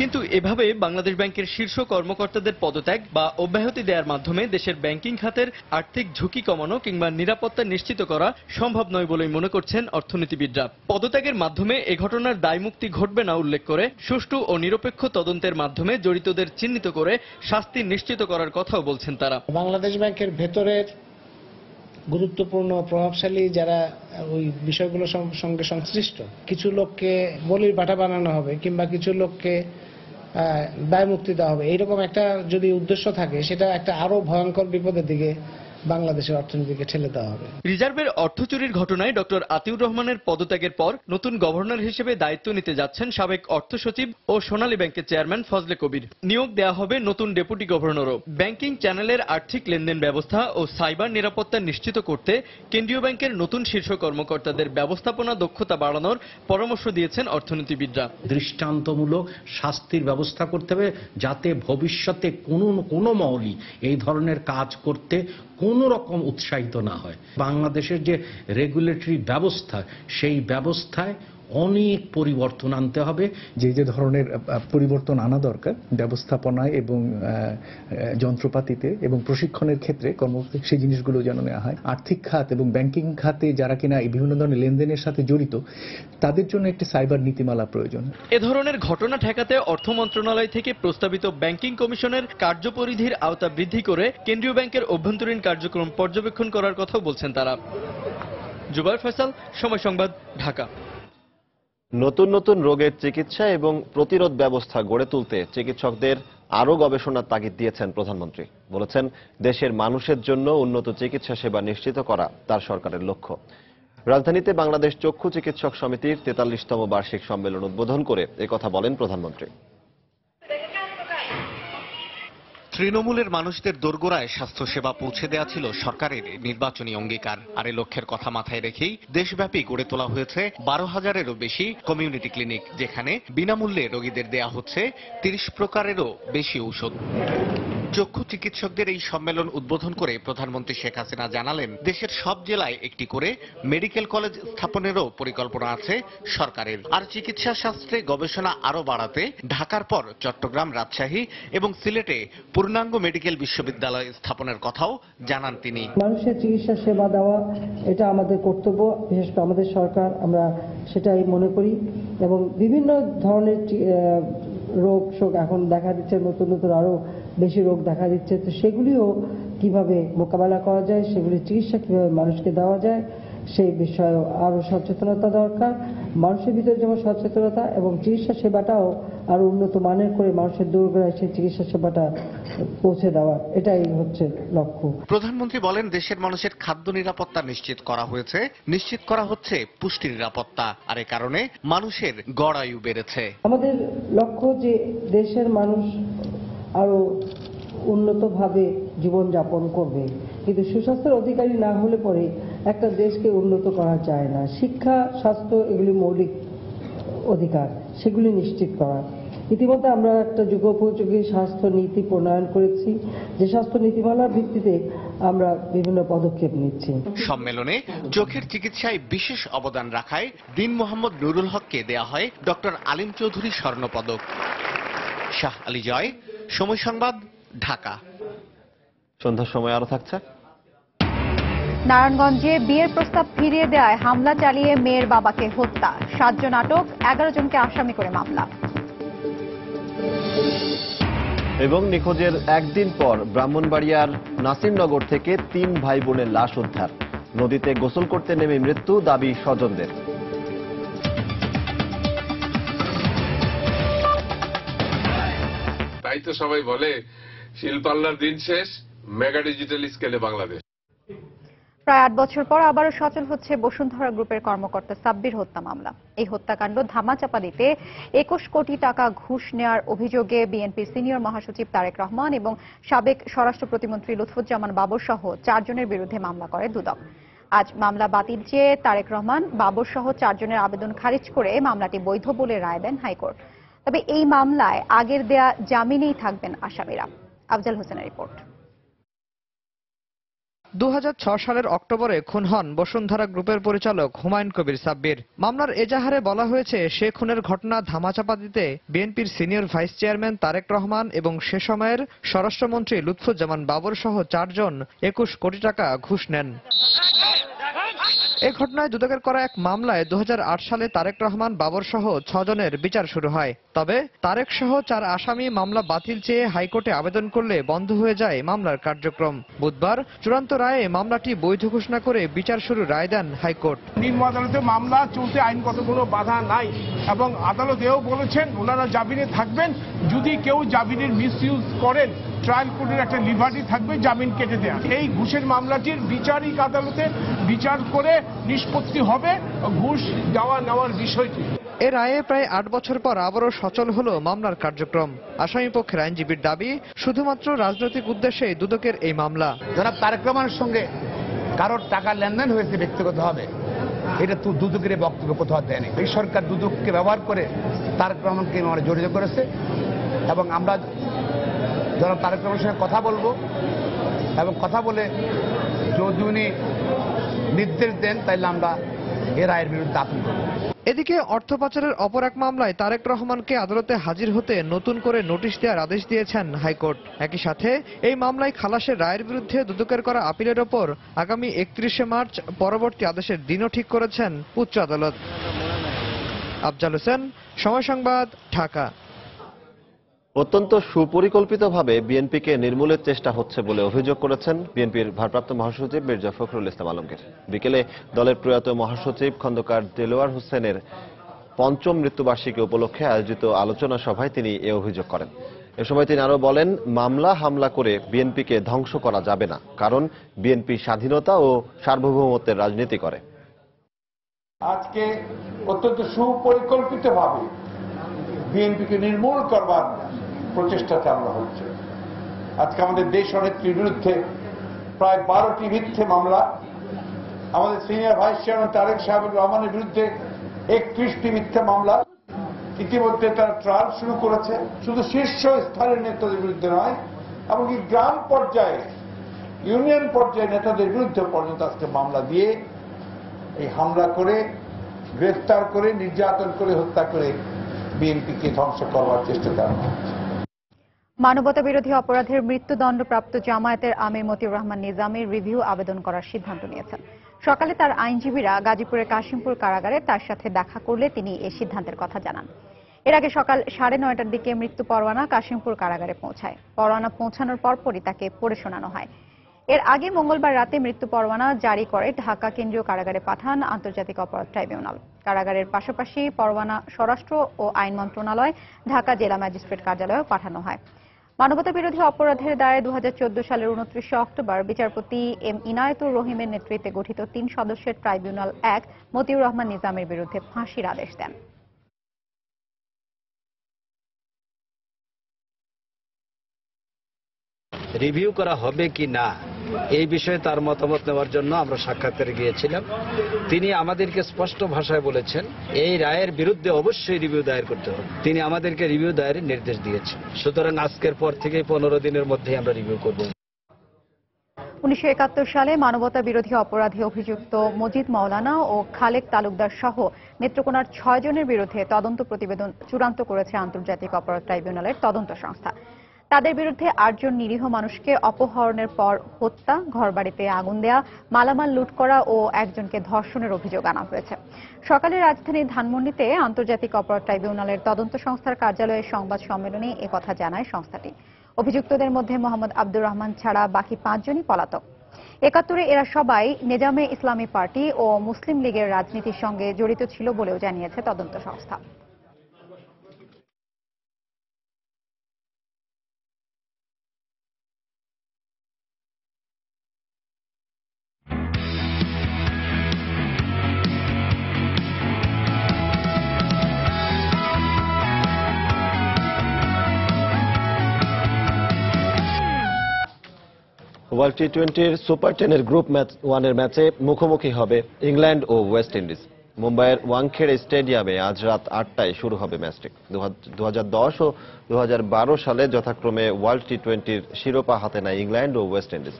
কিন্তু এভাবে বাংলাদেশ ব্যাংকের শীর্ষ কর্মকর্তাদের পদত্যাগ বা অব্যাহতি দেওয়ার মাধ্যমে দেশের ব্যাংকিং খাতের আর্থিক ঝুঁকি কমানো কিংবা নিরাপত্তা নিশ্চিত করা সম্ভব নয় বলেই মনে করছেন অর্থনীতিবিদরা। পদত্যাগের মাধ্যমে এ ঘটনার দায়মুক্তি ঘটবে না উল্লেখ করে সুষ্ঠু ও নিরপেক্ষ তদন্তের মাধ্যমে জড়িতদের চিহ্নিত করে শাস্তি নিশ্চিত করার কথাও বলছেন তারা। বাংলাদেশ ব্যাংকের ভেতরের গুরুত্বপূর্ণ প্রভাবশালী যারা ওই বিষয়গুলোর সঙ্গে সংশ্লিষ্ট, কিছু লোককে বলির বাটা বানানো হবে কিংবা কিছু লোককে দায় মুক্তি দেওয়া হবে। এইরকম একটা যদি উদ্দেশ্য থাকে, সেটা একটা আরও ভয়ঙ্কর বিপদের দিকে বাংলাদেশের অর্থনীতিকে ঠেলে দেওয়া হবে। রিজার্ভের অর্থ চুরির ঘটনায় ডক্টর আতিউর রহমানের পদত্যাগের পর নতুন গভর্নর হিসেবে দায়িত্ব নিতে যাচ্ছেন সাবেক অর্থ সচিব ও সোনালী ব্যাংকের চেয়ারম্যান ফজলে কবির। নিয়োগ দেওয়া হবে নতুন ডেপুটি গভর্নরও। ব্যাংকিং চ্যানেলের আর্থিক লেনদেন ব্যবস্থা ও সাইবার নিরাপত্তা নিশ্চিত করতে কেন্দ্রীয় ব্যাংকের নতুন শীর্ষ কর্মকর্তাদের ব্যবস্থাপনা দক্ষতা বাড়ানোর পরামর্শ দিয়েছেন অর্থনীতিবিদরা। দৃষ্টান্তমূলক শাস্তির ব্যবস্থা করতে হবে যাতে ভবিষ্যতে কোনো কোনো মহলই এই ধরনের কাজ করতে কোনো রকম উৎসাহিত না হয়। বাংলাদেশের যে রেগুলেটরি ব্যবস্থা সেই ব্যবস্থায় অনেক পরিবর্তন আনতে হবে। যে যে ধরনের পরিবর্তন আনা দরকার ব্যবস্থাপনায় এবং যন্ত্রপাতিতে এবং প্রশিক্ষণের ক্ষেত্রে কর্ম সেই জিনিসগুলো যেন নেওয়া হয়। আর্থিক খাত এবং ব্যাংকিং খাতে যারা কিনা এই বিভিন্ন ধরনের লেনদেনের সাথে জড়িত তাদের জন্য একটি সাইবার নীতিমালা প্রয়োজন। এ ধরনের ঘটনা ঠেকাতে অর্থ মন্ত্রণালয় থেকে প্রস্তাবিত ব্যাংকিং কমিশনের কার্যপরিধির আওতা বৃদ্ধি করে কেন্দ্রীয় ব্যাংকের অভ্যন্তরীণ কার্যক্রম পর্যবেক্ষণ করার কথাও বলছেন তারা। জুবাইর ফয়সাল সময় সংবাদ ঢাকা। নতুন নতুন রোগের চিকিৎসা এবং প্রতিরোধ ব্যবস্থা গড়ে তুলতে চিকিৎসকদের আরও গবেষণার তাগিদ দিয়েছেন প্রধানমন্ত্রী। বলেছেন, দেশের মানুষের জন্য উন্নত চিকিৎসা সেবা নিশ্চিত করা তার সরকারের লক্ষ্য। রাজধানীতে বাংলাদেশ চক্ষু চিকিৎসক সমিতির তেতাল্লিশতম বার্ষিক সম্মেলন উদ্বোধন করে কথা বলেন প্রধানমন্ত্রী। তৃণমূলের মানুষদের দোরগোড়ায় স্বাস্থ্যসেবা পৌঁছে দেওয়া ছিল সরকারের নির্বাচনী অঙ্গীকার। আর এ লক্ষ্যের কথা মাথায় রেখেই দেশব্যাপী গড়ে তোলা হয়েছে বারো হাজারেরও বেশি কমিউনিটি ক্লিনিক যেখানে বিনামূল্যে রোগীদের দেয়া হচ্ছে তিরিশ প্রকারেরও বেশি ঔষধ। চক্ষু চিকিৎসকদের এই সম্মেলন উদ্বোধন করে প্রধানমন্ত্রী শেখ হাসিনা জানালেন, দেশের সব জেলায় একটি করে মেডিকেল কলেজ স্থাপনেরও পরিকল্পনা আছে সরকারের। আর চিকিৎসা শাস্ত্রে গবেষণা আরও বাড়াতে ঢাকার পর চট্টগ্রাম রাজশাহী এবং সিলেটে পূর্ণাঙ্গ মেডিকেল বিশ্ববিদ্যালয় স্থাপনের কথাও জানান তিনি। মানুষের চিকিৎসা সেবা দেওয়া, এটা আমাদের কর্তব্য, বিশেষ করে আমাদের সরকার, আমরা সেটাই মনে করি। এবং বিভিন্ন ধরনের রোগ শোক এখন দেখা দিচ্ছে, নতুন নতুন আরও বেশি রোগ দেখা দিচ্ছে তো সেগুলিও কীভাবে মোকাবেলা করা যায় সেগুলির চিকিৎসা কীভাবে মানুষকে দেওয়া যায় সেই বিষয়ে আরও সচেতনতা দরকার। মানুষের ভিতরে যেমন সচেতনতা এবং চিকিৎসা সেবাটাও আরও উন্নত মানের করে মানুষের দূরগড়ায় সেই চিকিৎসা সেবাটা পৌঁছে দেওয়া এটাই হচ্ছে লক্ষ্য। প্রধানমন্ত্রী বলেন দেশের মানুষের খাদ্য নিরাপত্তা নিশ্চিত করা হয়েছে নিশ্চিত করা হচ্ছে পুষ্টি নিরাপত্তা আর এ কারণে মানুষের গড় আয়ু বেড়েছে। আমাদের লক্ষ্য যে দেশের মানুষ আরও উন্নতভাবে জীবনযাপন করবে। কিন্তু সুস্বাস্থ্যের অধিকারী না হলে পরে একটা দেশকে উন্নত করা যায় না। শিক্ষা, স্বাস্থ্য এগুলি মৌলিক অধিকার, সেগুলি নিশ্চিত করা। ইতিমধ্যে আমরা একটা যুগোপযোগী স্বাস্থ্য নীতি প্রণয়ন করেছি। যে স্বাস্থ্য নীতিমালার ভিত্তিতে আমরা বিভিন্ন পদক্ষেপ নিচ্ছি। সম্মেলনে চোখের চিকিৎসায় বিশেষ অবদান রাখায় দিন মোহাম্মদ নুরুল হককে দেয়া হয় ডক্টর আলিম চৌধুরী স্বর্ণপদক। শাহ আলী জয়, সময় সংবাদ ঢাকা। সন্ধ্যার সময় আরও থাকছে? নারায়ণগঞ্জে বিয়ের প্রস্তাব ফিরিয়ে দেওয়ায় হামলা চালিয়ে মেয়ের বাবাকে হত্যা। সাতজন আটক এগারো জনকে আসামি করে মামলা। এবং নিখোঁজের একদিন পর ব্রাহ্মণবাড়িয়ার নাসিরনগর থেকে তিন ভাই বোনের লাশ উদ্ধার। নদীতে গোসল করতে নেমে মৃত্যু দাবি স্বজনদের। তাই তো সবাই বলে শিল্পাল্লার দিন শেষ, মেগা ডিজিটাল স্কেলে বাংলাদেশ। প্রায় আট বছর পর আবারও সচল হচ্ছে বসুন্ধরা গ্রুপের কর্মকর্তা সাব্বির হত্যা মামলা। এই হত্যাকাণ্ড ধামাচাপা দিতে একুশ কোটি টাকা ঘুষ নেওয়ার অভিযোগে বিএনপির সিনিয়র মহাসচিব তারেক রহমান এবং সাবেক স্বরাষ্ট্র প্রতিমন্ত্রী লুৎফুজ্জামান বাবর সহ চারজনের বিরুদ্ধে মামলা করে দুদক। আজ মামলা বাতিল চেয়ে তারেক রহমান, বাবর সহ চারজনের আবেদন খারিজ করে মামলাটি বৈধ বলে রায় দেন হাইকোর্ট। তবে এই মামলায় আগের দেয়া জামিনেই থাকবেন আসামিরা। আফজাল হোসেনের রিপোর্ট। দু সালের অক্টোবরে খুন হন বসুন্ধরা গ্রুপের পরিচালক হুমায়ুন কবির সাব্বির। মামলার এজাহারে বলা হয়েছে, সে খুনের ঘটনা ধামাচাপা দিতে বিএনপির senior vice chairman Tarique Rahman এবং সে সময়ের স্বরাষ্ট্রমন্ত্রী লুৎফুজ্জামান বাবর সহ চারজন একুশ কোটি টাকা ঘুষ নেন। এ ঘটনায় দুদকের করা এক মামলায় দু হাজার আট সালে তারেক রহমান বাবর সহ ছজনের বিচার শুরু হয়। তবে তারেক সহ চার আসামি মামলা বাতিল চেয়ে হাইকোর্টে আবেদন করলে বন্ধ হয়ে যায় মামলার কার্যক্রম। বুধবার চূড়ান্ত রায়ে মামলাটি বৈধ ঘোষণা করে বিচার শুরু রায় দেন হাইকোর্ট। নিম্ন আদালতে মামলা চলতে আইনগত কোনো বাধা নাই এবং আদালতেও বলেছেন ওনারা জামিনে থাকবেন। যদি কেউ জামিনের মিস করেন, ট্রায়াল কোর্টের একটা লিবার্টি থাকবে, জামিন কেটে দেয়া এই ঘুষের মামলাটির বিচারিক আদালতে বিচার করে নিষ্পত্তি হবে। ঘুষ দেওয়া নেওয়ার বিষয়টি। এ রায়ে প্রায় আট বছর পর আবারও সচল হলো মামলার কার্যক্রম। আসামি পক্ষের আইনজীবীর দাবি, শুধুমাত্র রাজনৈতিক উদ্দেশ্যে দুদকের এই মামলা। জনাব তারেক সঙ্গে কারোর টাকা লেনদেন হয়েছে ব্যক্তিগতভাবে, এটা তো দুদকের বক্তব্য, কোথাও দেয়নি এই সরকার দুদককে ব্যবহার করে তারেক রহমানকে মানে জড়িত করেছে এবং আমরা জনাব তারেক সঙ্গে কথা বলব এবং কথা বলে যদি উনি নির্দেশ দেন, তাইলে আমরা এ রায়ের বিরুদ্ধে আপিল করব। এদিকে অর্থ পাচারের অপর এক মামলায় তারেক রহমানকে আদালতে হাজির হতে নতুন করে নোটিশ দেওয়ার আদেশ দিয়েছেন হাইকোর্ট। একই সাথে এই মামলায় খালাসের রায়ের বিরুদ্ধে দুদকের করা আপিলের ওপর আগামী একত্রিশে মার্চ পরবর্তী আদেশের দিনও ঠিক করেছেন উচ্চ আদালত। আফজাল হোসেন, সময় সংবাদ, ঢাকা। অত্যন্ত সুপরিকল্পিতভাবে বিএনপিকে নির্মূলের চেষ্টা হচ্ছে বলে অভিযোগ করেছেন বিএনপির ভারপ্রাপ্ত মহাসচিব মির্জা ফখরুল ইসলাম আলমগীর। বিকেলে দলের প্রয়াত মহাসচিব খন্দকার দেলোয়ার হোসেনের পঞ্চম মৃত্যুবার্ষিকী উপলক্ষে আয়োজিত আলোচনা সভায় তিনি এ অভিযোগ করেন। এ সময় তিনি আরও বলেন, মামলা হামলা করে বিএনপিকে ধ্বংস করা যাবে না, কারণ বিএনপি স্বাধীনতা ও সার্বভৌমত্বের রাজনীতি করে। আজকে অত্যন্ত সুপরিকল্পিতভাবে বিএনপিকে নির্মূল করবার প্রচেষ্টা চালানো হচ্ছে। আজকে আমাদের দেশ নেত্রীর বিরুদ্ধে প্রায় বারোটি মিথ্যে মামলা। আমাদের সিনিয়র ভাইস চেয়ারম্যান তারেক সাহেবুর রহমানের বিরুদ্ধে একত্রিশটি মিথ্যে মামলা। ইতিমধ্যে তারা ট্রায়াল শুরু করেছে। শুধু শীর্ষ স্তরের নেতাদের বিরুদ্ধে নয় এমনকি গ্রাম পর্যায়ে, ইউনিয়ন পর্যায়ে নেতাদের বিরুদ্ধে পর্যন্ত আজকে মামলা দিয়ে এই হামলা করে, গ্রেফতার করে, নির্যাতন করে, হত্যা করে বিএনপিকে ধ্বংস করবার চেষ্টা চালানো হচ্ছে। মানবতা বিরোধী অপরাধের মৃত্যুদণ্ডপ্রাপ্ত জামায়াতের আমির মতিউর রহমান নিজামের রিভিউ আবেদন করার সিদ্ধান্ত নিয়েছেন। সকালে তার আইনজীবীরা গাজীপুরের কাশিমপুর কারাগারে তার সাথে দেখা করলে তিনি এই সিদ্ধান্তের কথা জানান। এর আগে সকাল সাড়ে নয়টার দিকে মৃত্যু পরোয়ানা কাশিমপুর কারাগারে পৌঁছায়। পরোয়ানা পৌঁছানোর পরপরই তাকে পড়ে শোনানো হয়। এর আগে মঙ্গলবার রাতে মৃত্যু পরোয়ানা জারি করে ঢাকা কেন্দ্রীয় কারাগারে পাঠান আন্তর্জাতিক অপরাধ ট্রাইব্যুনাল। কারাগারের পাশাপাশি পরোয়ানা স্বরাষ্ট্র ও আইন মন্ত্রণালয়, ঢাকা জেলা ম্যাজিস্ট্রেট কার্যালয়েও পাঠানো হয়। মানবতা বিরোধী অপরাধের দায়ে দু হাজার চোদ্দ সালের উনত্রিশে অক্টোবর বিচারপতি এম ইনায়তুর রহিমের নেতৃত্বে গঠিত তিন সদস্যের ট্রাইব্যুনাল এক মতিউর রহমান নিজামের বিরুদ্ধে ফাঁসির আদেশ দেন। রিভিউ করা হবে কি না? এই বিষয়ে তার মতামত নেওয়ার জন্য আমরা সাক্ষাৎকারে গিয়েছিলাম। তিনি আমাদেরকে স্পষ্ট ভাষায় বলেছেন, এই রায়ের বিরুদ্ধে অবশ্যই রিভিউ দায়ের করতে হবে। তিনি আমাদেরকে রিভিউ দায়েরের নির্দেশ দিয়েছেন। সুতরাং আজকের পর থেকে পনেরো দিনের মধ্যেই আমরা রিভিউ করব। উনিশশো একাত্তর সালে মানবতা বিরোধী অপরাধে অভিযুক্ত মজিদ মাওলানা ও খালেক তালুকদার সহ নেত্রকোনার ছয় জনের বিরুদ্ধে তদন্ত প্রতিবেদন চূড়ান্ত করেছে আন্তর্জাতিক অপরাধ ট্রাইব্যুনালের তদন্ত সংস্থা। তাদের বিরুদ্ধে আটজন নিরীহ মানুষকে অপহরণের পর হত্যা, ঘরবাড়িতে আগুন দেয়া, মালামাল লুট করা ও একজনকে ধর্ষণের অভিযোগ আনা হয়েছে। সকালে রাজধানীর ধানমন্ডিতে আন্তর্জাতিক অপরাধ ট্রাইব্যুনালের তদন্ত সংস্থার কার্যালয়ে সংবাদ সম্মেলনে একথা জানায় সংস্থাটি। অভিযুক্তদের মধ্যে মোহাম্মদ আব্দুর রহমান ছাড়া বাকি পাঁচজনই পলাতক। একাত্তরে এরা সবাই নেজামে ইসলামী পার্টি ও মুসলিম লীগের রাজনীতির সঙ্গে জড়িত ছিল বলেও জানিয়েছে তদন্ত সংস্থা। ওয়ার্ল্ড টি টোয়েন্টির সুপার টেনের গ্রুপ ম্যাচ ওয়ানের ম্যাচে মুখোমুখি হবে ইংল্যান্ড ও ওয়েস্ট ইন্ডিজ মুম্বাইয়ের ওয়াংখেড়ে স্টেডিয়ামে আজ রাত আটটায় শুরু হবে ম্যাচটি। দু ও দু সালে যথাক্রমে ওয়ার্ল্ড টি টোয়েন্টির শিরোপা হাতে নেয় ইংল্যান্ড ও ওয়েস্ট ইন্ডিজ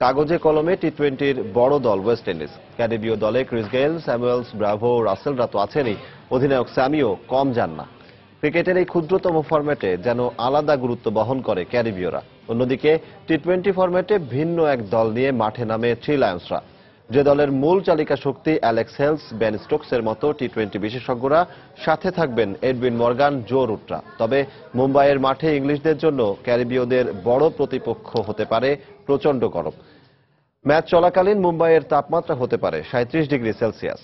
কাগজে কলমে টি টোয়েন্টির বড় দল ওয়েস্ট ইন্ডিজ ক্যারিবীয় দলে ক্রিস গেইল স্যামুয়েলস ব্রাভো রাসেলরা তো আছেনই। অধিনায়ক স্যামিও কম যান না। ক্রিকেটের এই ক্ষুদ্রতম ফরম্যাটে যেন আলাদা গুরুত্ব বহন করে ক্যারিবীয়রা। অন্যদিকে টি টোয়েন্টি ফরম্যাটে ভিন্ন এক দল নিয়ে মাঠে নামে থ্রি লায়ন্সরা। যে দলের মূল চালিকা শক্তি অ্যালেক্স হেলস, বেন স্টোকসের মতো টি টোয়েন্টি বিশেষজ্ঞরা সাথে থাকবেন এডবিন মর্গান, জো রুটরা। তবে মুম্বাইয়ের মাঠে ইংলিশদের জন্য ক্যারিবীয়দের বড় প্রতিপক্ষ হতে পারে প্রচণ্ড গরম। ম্যাচ চলাকালীন মুম্বাইয়ের তাপমাত্রা হতে পারে সাঁত্রিশ ডিগ্রি সেলসিয়াস।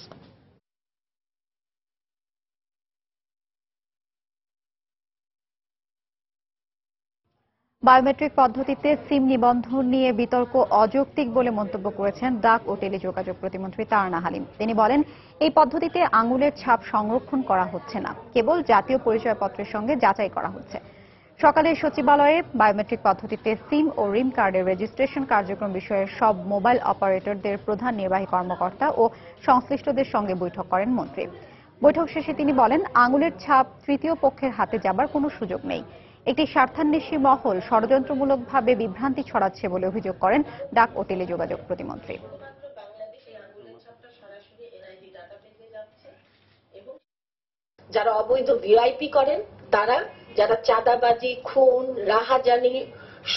বায়োমেট্রিক পদ্ধতিতে সিম নিবন্ধন নিয়ে বিতর্ক অযৌক্তিক বলে মন্তব্য করেছেন ডাক ও টেলিযোগাযোগ প্রতিমন্ত্রী তারানা হালিম। তিনি বলেন, এই পদ্ধতিতে আঙুলের ছাপ সংরক্ষণ করা হচ্ছে না। কেবল জাতীয় পরিচয়পত্রের সঙ্গে যাচাই করা হচ্ছে। সকালে সচিবালয়ে বায়োমেট্রিক পদ্ধতিতে সিম ও রিম কার্ডের রেজিস্ট্রেশন কার্যক্রম বিষয়ে সব মোবাইল অপারেটরদের প্রধান নির্বাহী কর্মকর্তা ও সংশ্লিষ্টদের সঙ্গে বৈঠক করেন মন্ত্রী। বৈঠক শেষে তিনি বলেন, আঙুলের ছাপ তৃতীয় পক্ষের হাতে যাবার কোনো সুযোগ নেই। একটি স্বার্থান্বেষী মহল ষড়যন্ত্রমূলকভাবে বিভ্রান্তি ছড়াচ্ছে বলে অভিযোগ করেন ডাক ও টেলিযোগাযোগ প্রতিমন্ত্রী। যারা অবৈধ ভিআইপি করেন, তারা যারা চাঁদাবাজি, খুন, রাহাজানি,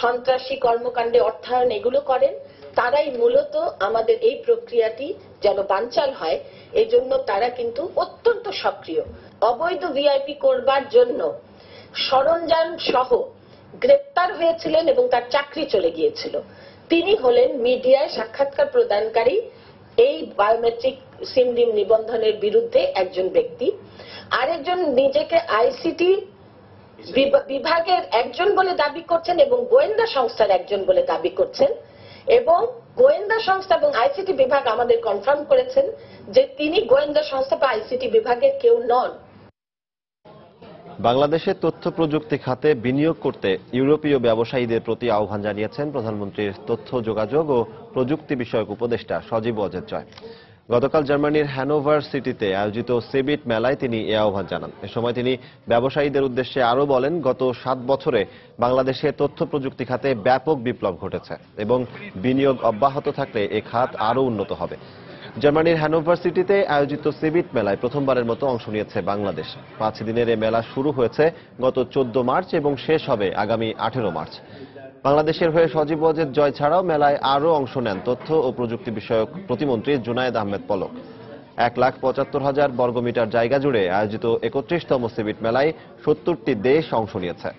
সন্ত্রাসী কর্মকাণ্ডে অর্থায়ন এগুলো করেন, তারাই মূলত আমাদের এই প্রক্রিয়াটি যেন বানচাল হয়, এজন্য তারা কিন্তু অত্যন্ত সক্রিয়। অবৈধ ভিআইপি করবার জন্য সরঞ্জাম সহ গ্রেপ্তার হয়েছিলেন এবং তার চাকরি চলে গিয়েছিল। তিনি হলেন মিডিয়ায় সাক্ষাৎকার প্রদানকারী। এই বায়োমেট্রিক সিমডিম নিবন্ধনের বিরুদ্ধে একজন ব্যক্তি। আরেকজন নিজেকে আইসিটি বিভাগের একজন বলে দাবি করছেন এবং গোয়েন্দা সংস্থার একজন বলে দাবি করছেন। এবং গোয়েন্দা সংস্থা এবং আইসিটি বিভাগ আমাদের কনফার্ম করেছেন যে তিনি গোয়েন্দা সংস্থা বা আইসিটি বিভাগের কেউ নন। বাংলাদেশে তথ্য প্রযুক্তি খাতে বিনিয়োগ করতে ইউরোপীয় ব্যবসায়ীদের প্রতি আহ্বান জানিয়েছেন প্রধানমন্ত্রীর তথ্য যোগাযোগ ও প্রযুক্তি বিষয়ক উপদেষ্টা সজীব অজের জয়। গতকাল জার্মানির হ্যানোভার সিটিতে আয়োজিত সেবিট মেলায় তিনি এ আহ্বান জানান। এ সময় তিনি ব্যবসায়ীদের উদ্দেশ্যে আরও বলেন, গত সাত বছরে বাংলাদেশে তথ্য প্রযুক্তি খাতে ব্যাপক বিপ্লব ঘটেছে এবং বিনিয়োগ অব্যাহত থাকলে এ খাত আরও উন্নত হবে। জার্মানির হ্যানোভার সিটিতে আয়োজিত সিবিট মেলায় প্রথমবারের মতো অংশ নিয়েছে বাংলাদেশ। পাঁচ দিনের এ মেলা শুরু হয়েছে গত চোদ্দ মার্চ এবং শেষ হবে আগামী আঠেরো মার্চ। বাংলাদেশের হয়ে সজীব ওয়াজেদ জয় ছাড়াও মেলায় আরও অংশ নেন তথ্য ও প্রযুক্তি বিষয়ক প্রতিমন্ত্রী জুনায়েদ আহমেদ পলক। এক লাখ পঁচাত্তর হাজার বর্গমিটার জায়গা জুড়ে আয়োজিত একত্রিশতম সিবিট মেলায় সত্তরটি দেশ অংশ নিয়েছে।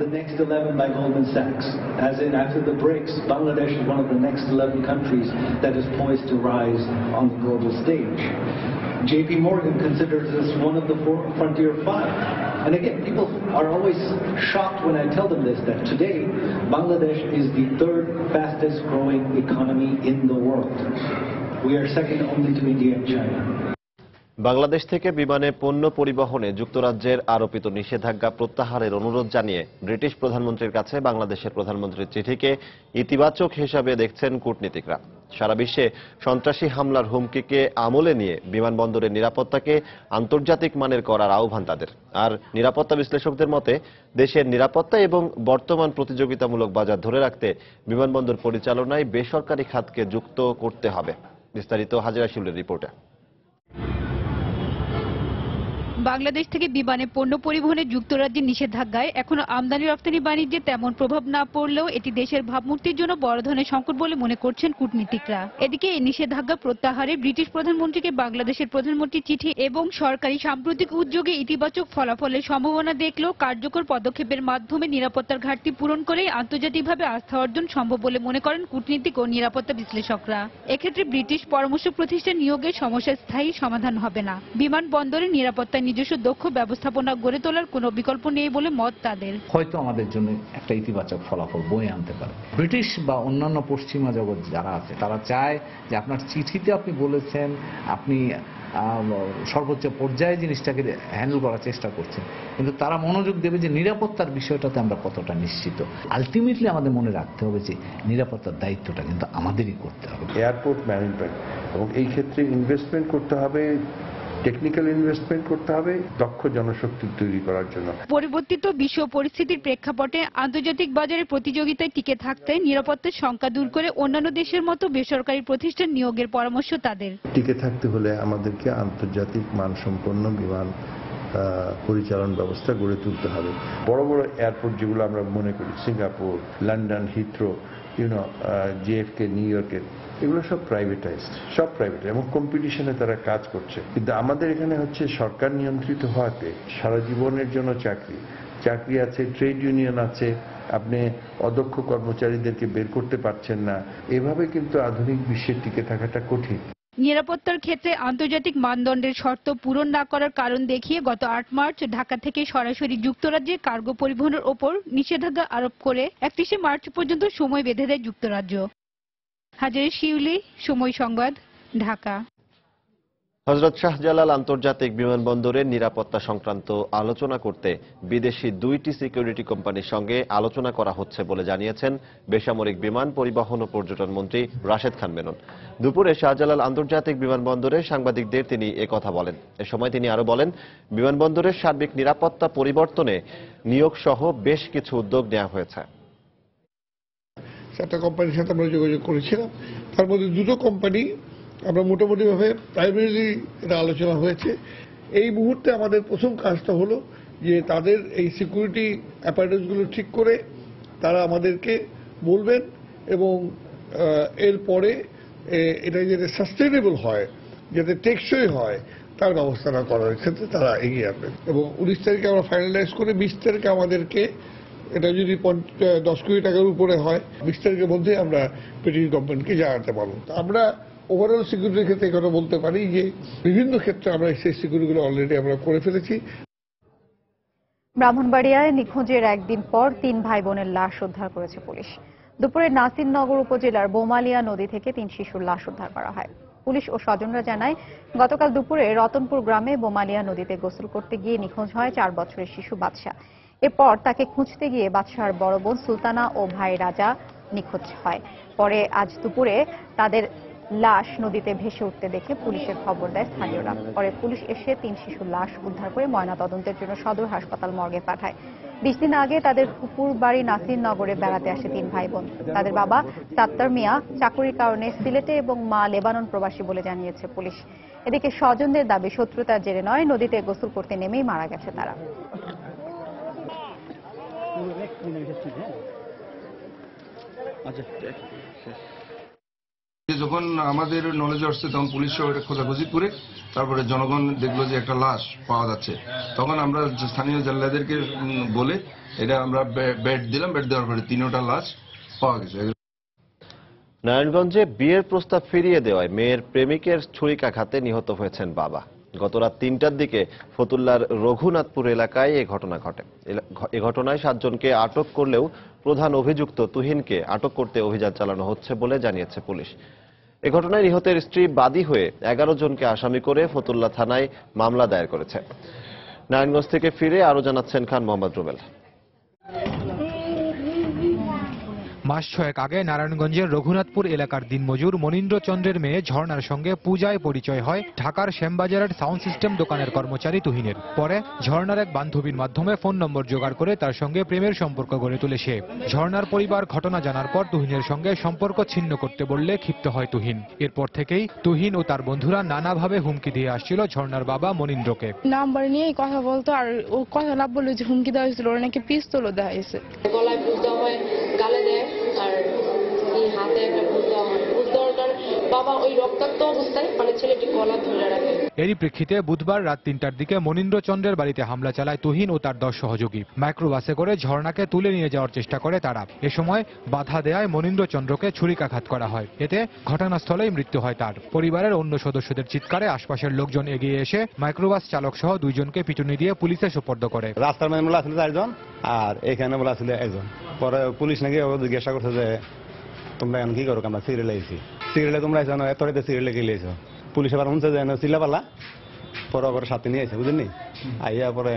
The next 11 by Goldman Sachs. As in, after the BRICS, Bangladesh is one of the next 11 countries that is poised to rise on the global stage. JP Morgan considers this one of the frontier five. And again, people are always shocked when I tell them this, that today, Bangladesh is the third fastest growing economy in the world. We are second only to India and China. Bangladesh থেকে বিমানে পণ্য পরিবহনে যুক্তরাজ্যের আরোপিত নিষেধাজ্ঞা প্রত্যাহারের অনুরোধ জানিয়ে ব্রিটিশ প্রধানমন্ত্রীর কাছে বাংলাদেশের প্রধানমন্ত্রীর চিঠিকে ইতিবাচক হিসাবে দেখছেন কূটনীতিকরা। সারা বিশ্বে সন্ত্রাসী হামলার হুমকিকে আমলে নিয়ে বিমানবন্দরের নিরাপত্তাকে আন্তর্জাতিক মানের করার আহ্বান তাদের। আর নিরাপত্তা বিশ্লেষকদের মতে, দেশের নিরাপত্তা এবং বর্তমান প্রতিযোগিতামূলক বাজার ধরে রাখতে বিমানবন্দর পরিচালনায় বেসরকারি খাতকে যুক্ত করতে হবে। বিস্তারিত হাজিরা শিউলের রিপোর্টে। বাংলাদেশ থেকে বিমানে পণ্য পরিবহনে যুক্তরাজ্যের নিষেধাজ্ঞায় এখনও আমদানি, রপ্তানি, বাণিজ্যে তেমন প্রভাব না পড়লেও এটি দেশের ভাবমূর্তির জন্য বড় ধরনের সংকট বলে মনে করছেন কূটনীতিকরা। এদিকে এই নিষেধাজ্ঞা প্রত্যাহারে ব্রিটিশ প্রধানমন্ত্রীকে বাংলাদেশের প্রধানমন্ত্রীর চিঠি এবং সরকারি সাম্প্রতিক উদ্যোগে ইতিবাচক ফলাফলের সম্ভাবনা দেখলেও কার্যকর পদক্ষেপের মাধ্যমে নিরাপত্তার ঘাটতি পূরণ করেই আন্তর্জাতিকভাবে আস্থা অর্জন সম্ভব বলে মনে করেন কূটনীতিক ও নিরাপত্তা বিশ্লেষকরা। এক্ষেত্রে ব্রিটিশ পরামর্শ প্রতিষ্ঠান নিয়োগের সমস্যার স্থায়ী সমাধান হবে না। বিমানবন্দরের নিরাপত্তায় নিজস্ব দক্ষ ব্যবস্থাপনা গড়ে তোলার কোনো বিকল্প নেই বলে মত তাদের। হয়তো আমাদের জন্য একটা ইতিবাচক ফলাফল বয়ে আনতে পারে। ব্রিটিশ বা অন্যান্য পশ্চিমা জগৎ যারা আছে তারা চায় যে আপনার চিঠিতে আপনি বলেছেন আপনি সর্বোচ্চ পর্যায়ে জিনিসটাকে হ্যান্ডেল করার চেষ্টা করছেন। কিন্তু তারা মনোযোগ দেবে যে নিরাপত্তার বিষয়টাতে আমরা কতটা নিশ্চিত। আলটিমেটলি আমাদের মনে রাখতে হবে যে নিরাপত্তার দায়িত্বটা কিন্তু আমাদেরই করতে হবে। এয়ারপোর্ট ম্যানেজমেন্ট এবং এই ক্ষেত্রে ইনভেস্টমেন্ট করতে হবে টেকনিক্যাল ইনভেস্টমেন্ট করতে হবে দক্ষ জনশক্তি তৈরি করার জন্য। পরিবর্তিত বিশ্ব পরিস্থিতির প্রেক্ষাপটে আন্তর্জাতিক বাজারে প্রতিযোগিতায় টিকে থাকতে নিরাপত্তার শঙ্কা দূর করে অন্যান্য দেশের মতো বেসরকারি প্রতিষ্ঠান নিয়োগের পরামর্শ তাদের। টিকে থাকতে হলে আমাদেরকে আন্তর্জাতিক মানসম্পন্ন বিমান পরিচালন ব্যবস্থা গড়ে তুলতে হবে। বড় বড় এয়ারপোর্ট যেগুলো আমরা মনে করি সিঙ্গাপুর লন্ডন হিথ্রো ইউনো জিএফকে নিউ ইয়র্কের এগুলো সব প্রাইভেটাইজড সব প্রাইভেট এবং কম্পিটিশনে তারা কাজ করছে। কিন্তু আমাদের এখানে হচ্ছে সরকার নিয়ন্ত্রিত হওয়াতে সারা জীবনের জন্য চাকরি। চাকরি আছে ট্রেড ইউনিয়ন আছে, আপনি অদক্ষ কর্মচারীদেরকে বের করতে পারছেন না। এভাবে কিন্তু আধুনিক বিশ্বে টিকে থাকাটা কঠিন। নিরাপত্তার ক্ষেত্রে আন্তর্জাতিক মানদণ্ডের শর্ত পূরণ না করার কারণ দেখিয়ে গত আট মার্চ ঢাকা থেকে সরাসরি যুক্তরাজ্যে কার্গো পরিবহনের ওপর নিষেধাজ্ঞা আরোপ করে একত্রিশে মার্চ পর্যন্ত সময় বেঁধে দেয় যুক্তরাজ্য। হাজারি শিউলি, সময় সংবাদ, ঢাকা। হজরত শাহজালাল আন্তর্জাতিক বিমানবন্দরের নিরাপত্তা সংক্রান্ত আলোচনা করতে বিদেশি দুইটি সিকিউরিটি কোম্পানির সঙ্গে আলোচনা করা হচ্ছে বলে জানিয়েছেন বেসামরিক বিমান পরিবহন ও পর্যটন মন্ত্রী রাশেদ খান মেনন। দুপুরে শাহজালাল আন্তর্জাতিক বিমানবন্দরে সাংবাদিকদের তিনি কথা বলেন। এ সময় তিনি আরও বলেন, বিমানবন্দরের সার্বিক নিরাপত্তা পরিবর্তনে নিয়োগ সহ বেশ কিছু উদ্যোগ নেওয়া হয়েছে। চারটা কোম্পানির সাথে আমরা যোগাযোগ করেছিলাম। তার মধ্যে দুটো কোম্পানি আমরা মোটামুটিভাবে প্রাইমারিলি এটা আলোচনা হয়েছে। এই মুহূর্তে আমাদের প্রথম কাজটা হলো যে তাদের এই সিকিউরিটি অ্যাপারেটসগুলো ঠিক করে তারা আমাদেরকে বলবেন এবং এরপরে এটা যাতে সাস্টেনেবল হয়, যাতে টেকসই হয়, তার ব্যবস্থাটা করার ক্ষেত্রে তারা এগিয়ে আসবেন। এবং উনিশ তারিখে আমরা ফাইনালাইজ করে বিশ তারিখে আমাদেরকে এটা যদি দশ কোটি টাকার উপরে হয়, বিশ তারিখের মধ্যে আমরা ব্রিটিশ গভর্নমেন্টকে জানাতে পারব। আমরা ওভারঅল সিকিউরিটির ক্ষেত্রে কথা বলতে পারি যে, বিভিন্ন ক্ষেত্রে আমরা সেই সিকিউরিটিগুলো অলরেডি আমরা করে ফেলেছি। ব্রাহ্মণবাড়িয়ায় নিখোঁজের একদিন পর তিন ভাই বোনের লাশ উদ্ধার করেছে পুলিশ। দুপুরে নাসিরনগর উপজেলার বোমালিয়া নদী থেকে তিন শিশুর লাশ উদ্ধার করা হয়। পুলিশ ও স্বজনরা জানায়, গতকাল দুপুরে রতনপুর গ্রামে বোমালিয়া নদীতে গোসল করতে গিয়ে নিখোঁজ হয় চার বছরের শিশু বাদশা এরপর তাকে খুঁজতে গিয়ে বাদশাহর বড় বোন সুলতানা ও ভাই রাজা নিখোঁজ হয়। পরে আজ দুপুরে তাদের লাশ নদীতে ভেসে উঠতে দেখে পুলিশের খবর দেয় স্থানীয়রা। পরে পুলিশ এসে তিন শিশুর লাশ উদ্ধার করে ময়নাতদন্তের জন্য সদর হাসপাতাল মর্গে পাঠায়। বিশ দিন আগে তাদের পুকুর বাড়ি নাসির নগরে বেড়াতে আসে তিন ভাই বোন তাদের বাবা সাত্তার মিয়া চাকুরির কারণে সিলেটে এবং মা লেবানন প্রবাসী বলে জানিয়েছে পুলিশ। এদিকে স্বজনদের দাবি, শত্রুতার জেরে নয়, নদীতে গোসল করতে নেমেই মারা গেছে তারা। যখন আমাদের নলেজ আসছে তখন পুলিশ ওটা খোঁজাখুঁজি করে তারপরে জনগণ দেখল যে একটা লাশ পাওয়া যাচ্ছে। তখন আমরা স্থানীয় জেলাদেরকে বলে এটা আমরা বেড দিলাম বেড দেওয়ার পরে তিনোটা লাশ পাওয়া গেছে। নারায়ণগঞ্জে বিয়ের প্রস্তাব ফিরিয়ে দেওয়ায় মেয়ের প্রেমিকের ছুরিকাঘাতে নিহত হয়েছেন বাবা। গতরাত তিনটার দিকে ফতুল্লার রঘুনাথপুর এলাকায় এ ঘটনা ঘটে। এ ঘটনায় সাতজনকে আটক করলেও প্রধান অভিযুক্ত তুহিনকে আটক করতে অভিযান চালানো হচ্ছে বলে জানিয়েছে পুলিশ। এ ঘটনায় নিহতের স্ত্রী বাদী হয়ে এগারো জনকে আসামি করে ফতুল্লা থানায় মামলা দায়ের করেছে। নারায়ণগঞ্জ থেকে ফিরে আরও জানাচ্ছেন খান মোহাম্মদ রুবেল। মাস ছয়েক আগে নারায়ণগঞ্জের রঘুনাথপুর এলাকার দিনমজুর মনীন্দ্র চন্দ্রের মেয়ে ঝর্ণার সঙ্গে পূজায় পরিচয় হয় ঢাকার শ্যামবাজারের সাউন্ড সিস্টেম দোকানের কর্মচারী তুহিনের। পরে ঝর্ণার এক বান্ধবীর মাধ্যমে ফোন নম্বর জোগাড় করে তার সঙ্গে প্রেমের সম্পর্ক গড়ে তোলে সে। ঝর্ণার পরিবার ঘটনা জানার পর তুহিনের সঙ্গে সম্পর্ক ছিন্ন করতে বললে ক্ষিপ্ত হয় তুহিন। এরপর থেকেই তুহিন ও তার বন্ধুরা নানাভাবে হুমকি দিয়ে আসছিল ঝর্ণার বাবা মনীন্দ্রকে। নাম্বার নিয়েই কথা বলতো আর ও কথা না বললে যে হুমকি দেওয়া হয়েছিল ওর নাকি পিস্তলও দেওয়া হয়েছে। গলায় হয় গালে দেয়। আর এই হাতে একটা বাবা ওই রক্তাক্ত অবস্থায় মানে ছেলেটি গলা ধরে রাখে। এরই প্রেক্ষিতে বুধবার রাত তিনটার দিকে মনীন্দ্র চন্দ্রের বাড়িতে হামলা চালায় তুহিন ও তার দশ সহযোগী। মাইক্রোবাসে করে ঝর্ণাকে তুলে নিয়ে যাওয়ার চেষ্টা করে তারা। এ সময় বাধা দেয়ায় মনীন্দ্র চন্দ্রকে ছুরিকাঘাত করা হয়। এতে ঘটনাস্থলেই মৃত্যু হয় তার। পরিবারের অন্য সদস্যদের চিৎকারে আশপাশের লোকজন এগিয়ে এসে মাইক্রোবাস চালক সহ দুইজনকে পিটুনি দিয়ে পুলিশে সোপর্দ করে। রাস্তার মধ্যে বলা ছিল চারজন আর এখানে বলা ছিল একজন। পরে পুলিশ নাকি জিজ্ঞাসা করছে যে তোমরা এখন কি করো? আমরা সিরিয়াল আইছি সিরিয়ালে তোমরা আইসো না? এত সিরিয়ালে গেলে আইসো পুলিশ এবার শুনছে যে চিল্লা পাল্লা পরে আবার সাথে নিয়ে আইসে বুঝলেন আইয়া পরে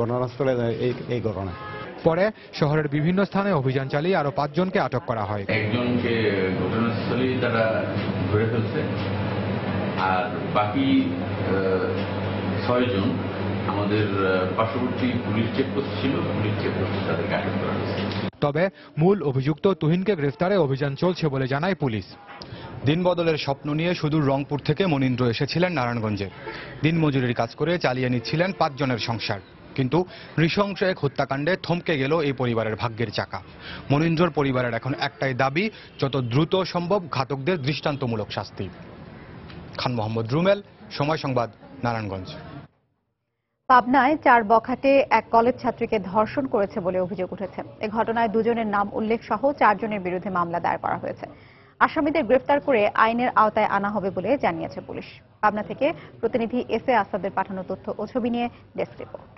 ঘটনাস্থলে এই এই ঘটনা। পরে শহরের বিভিন্ন স্থানে অভিযান চালিয়ে আরও পাঁচজনকে আটক করা হয়। একজনকে ঘটনাস্থলেই তারা ধরে ফেলছে। আর বাকি ছয়জন আমাদের পার্শ্ববর্তী পুলিশ চেকপোস্ট ছিল পুলিশ চেকপোস্টে তাদেরকে আটক করা হয়েছে। তবে মূল অভিযুক্ত তুহিনকে গ্রেফতারে অভিযান চলছে বলে জানায় পুলিশ। দিনবদলের স্বপ্ন নিয়ে সুদূর রংপুর থেকে মনীন্দ্র এসেছিলেন নারায়ণগঞ্জে। দিনমজুরির কাজ করে চালিয়ে নিচ্ছিলেন পাঁচজনের সংসার। কিন্তু নৃশংস এক হত্যাকাণ্ডে থমকে গেল এই পরিবারের ভাগ্যের চাকা। মনীন্দ্রর পরিবারের এখন একটাই দাবি যত দ্রুত সম্ভব ঘাতকদের দৃষ্টান্তমূলক শাস্তি। খান মোহাম্মদ রুমেল সময় সংবাদ নারায়ণগঞ্জ। পাবনায় চার বখাটে এক কলেজ ছাত্রীকে ধর্ষণ করেছে বলে অভিযোগ উঠেছে। এ ঘটনায় দুজনের নাম উল্লেখ সহ চারজনের বিরুদ্ধে মামলা দায়ের করা হয়েছে। আসামিদের গ্রেফতার করে আইনের আওতায় আনা হবে বলে জানিয়েছে পুলিশ। পাবনা থেকে প্রতিনিধি এস এ আসাদের পাঠানো তথ্য ও ছবি নিয়ে ডেস্ক রিপোর্ট।